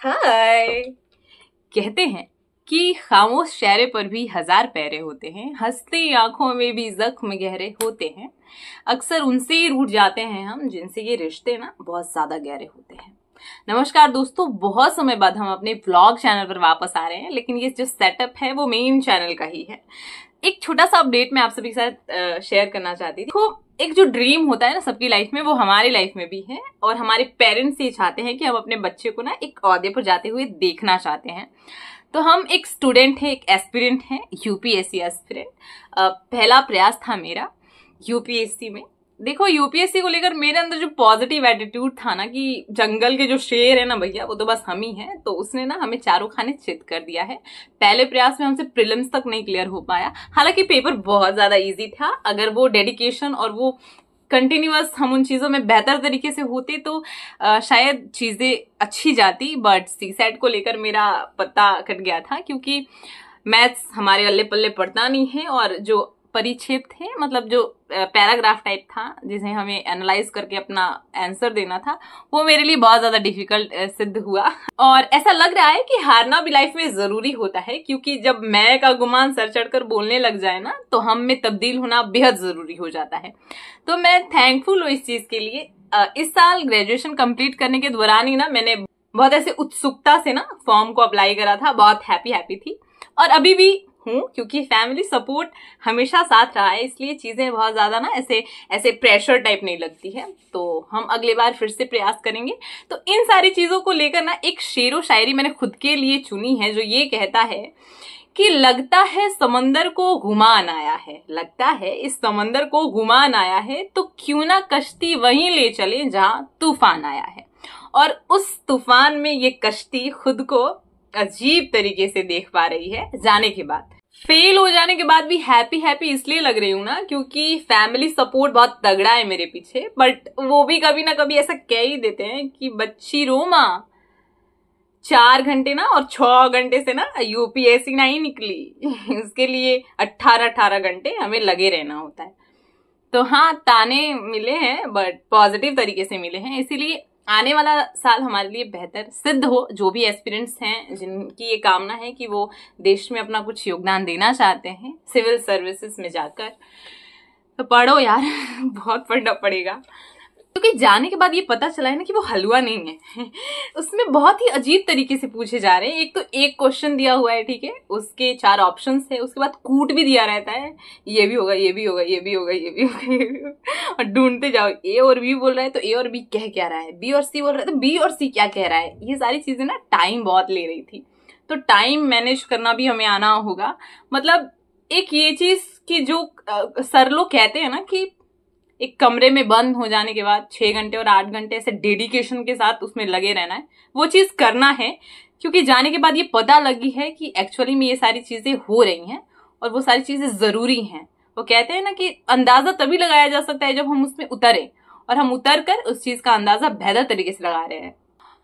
हाय कहते हैं कि खामोश चेहरे पर भी हज़ार पैरे होते हैं, हँसते आँखों में भी जख्म गहरे होते हैं। अक्सर उनसे ही रूठ जाते हैं हम, जिनसे ये रिश्ते ना बहुत ज़्यादा गहरे होते हैं। नमस्कार दोस्तों, बहुत समय बाद हम अपने ब्लॉग चैनल पर वापस आ रहे हैं, लेकिन ये जो सेटअप है वो मेन चैनल का ही है। एक छोटा सा अपडेट मैं आप सभी के साथ शेयर करना चाहती थी। एक जो ड्रीम होता है ना सबकी लाइफ में, वो हमारी लाइफ में भी है, और हमारे पेरेंट्स ये चाहते हैं कि हम अपने बच्चे को ना एक अहदे पर जाते हुए देखना चाहते हैं। तो हम एक स्टूडेंट है, एक एस्पिरेंट है यूपीएससी एस्पिरेंट पहला प्रयास था मेरा यूपीएससी में देखो यूपीएससी को लेकर मेरे अंदर जो पॉजिटिव एटीट्यूड था ना कि जंगल के जो शेर है ना भैया वो तो बस हम ही हैं तो उसने ना हमें चारों खाने चित कर दिया है। पहले प्रयास में हमसे प्रिलिम्स तक नहीं क्लियर हो पाया। हालाँकि पेपर बहुत ज़्यादा इजी था। अगर वो डेडिकेशन और वो कंटिन्यूस हम उन चीज़ों में बेहतर तरीके से होते तो आ, शायद चीज़ें अच्छी जाती। बट सी सेट को लेकर मेरा पता कट गया था क्योंकि मैथ्स हमारे अल्ले पल्ले पड़ता नहीं है और जो परिक्षेप थे मतलब जो पैराग्राफ टाइप था, जिसे हमें एनालाइज करके अपना आंसर देना था, वो मेरे लिए बहुत ज़्यादा डिफ़िकल्ट सिद्ध हुआ। और ऐसा लग रहा है कि हारना भी लाइफ में ज़रूरी होता है, क्योंकि जब मैं का गुमान सर चढ़कर बोलने लग जाए ना तो हम में तब्दील होना बेहद ज़रूरी हो जाता है। तो मैं थैंकफुल हूँ इस चीज़ के लिए। इस साल ग्रेजुएशन कंप्लीट करने के दौरान ही ना, मैंने बहुत ऐसे उत्सुकता से ना फॉर्म को अप्लाई करा था, बहुत हैप्पी हैप्पी थी। और अभी भी हूँ, क्योंकि फैमिली सपोर्ट हमेशा साथ रहा है, इसलिए चीज़ें बहुत ज़्यादा ना ऐसे ऐसे प्रेशर टाइप नहीं लगती है। तो हम अगले बार फिर से प्रयास करेंगे। तो इन सारी चीज़ों को लेकर ना एक शेरो शायरी मैंने खुद के लिए चुनी है, जो ये कहता है कि लगता है समंदर को घुमान आया है। लगता है इस समंदर को घुमान आया है तो क्यों ना कश्ती वहीं ले चले जहाँ तूफ़ान आया है। और उस तूफ़ान में ये कश्ती खुद को अजीब तरीके से देख पा रही है, जाने के बाद। फेल हो जाने के बाद भी हैप्पी हैप्पी इसलिए लग रही हूँ ना, क्योंकि फैमिली सपोर्ट बहुत तगड़ा है मेरे पीछे बट वो भी कभी ना कभी ऐसा कह ही देते हैं कि, बच्ची रो रोमा चार घंटे ना और छ घंटे से ना यूपीएससी ना ही निकली। उसके लिए अट्ठारह अट्ठारह घंटे हमें लगे रहना होता है। तो हाँ ताने मिले हैं बट पॉजिटिव तरीके से मिले हैं, इसीलिए आने वाला साल हमारे लिए बेहतर सिद्ध हो, जो भी एस्पिरेंट्स हैं, जिनकी ये कामना है कि वो देश में अपना कुछ योगदान देना चाहते हैं सिविल सर्विसेज़ में जाकर तो पढ़ो यार, बहुत पढ़ना पड़ेगा। क्योंकि जाने के बाद ये पता चला है ना कि वो हलवा नहीं है। उसमें बहुत ही अजीब तरीके से पूछे जा रहे हैं। एक तो एक क्वेश्चन दिया हुआ है, ठीक है? उसके चार ऑप्शंस है। उसके बाद कूट भी दिया रहता है। ये भी होगा, ये भी होगा, ये भी होगा, ये भी होगा, ये भी होगा। और ढूंढते जाओ, ए और बी बोल रहा है तो ए और बी कह क्या रहा है? बी और सी बोल रहा है तो बी और सी क्या कह रहा है? ये सारी चीज़ें ना टाइम बहुत ले रही थी। तो टाइम मैनेज करना भी हमें आना होगा। मतलब एक ये चीज़ कि जो सर लोग कहते हैं ना कि एक कमरे में बंद हो जाने के बाद छह घंटे और आठ घंटे ऐसे डेडिकेशन के साथ उसमें लगे रहना है। वो चीज़ करना है, क्योंकि जाने के बाद ये पता लगी है कि एक्चुअली में ये सारी चीज़ें हो रही हैं और वो सारी चीज़ें ज़रूरी हैं। वो कहते हैं ना कि अंदाज़ा तभी लगाया जा सकता है जब हम उसमें उतरे और हम उतर कर उस चीज़ का अंदाज़ा बेहतर तरीके से लगा रहे हैं।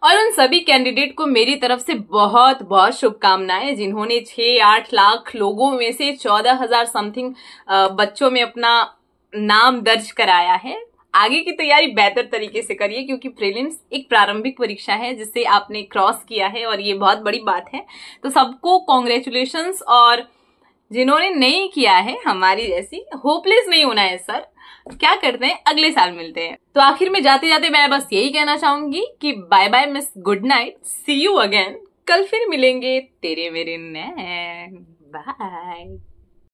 और उन सभी कैंडिडेट को मेरी तरफ़ से बहुत बहुत शुभकामनाएँ, जिन्होंने छह, आठ लाख लोगों में से चौदह हज़ार समथिंग बच्चों में अपना नाम दर्ज कराया है। आगे की तैयारी बेहतर तरीके से करिए, क्योंकि प्रीलिम्स एक प्रारंभिक परीक्षा है, जिसे आपने क्रॉस किया है और ये बहुत बड़ी बात है। तो सबको कॉन्ग्रेचुलेशन और जिन्होंने नहीं किया है, हमारी जैसी होपलेस नहीं होना है सर क्या करते हैं? अगले साल मिलते हैं। तो आखिर में जाते जाते मैं बस यही कहना चाहूँगी कि bye bye miss good night see you again कल फिर मिलेंगे तेरे मेरे नैन। बाय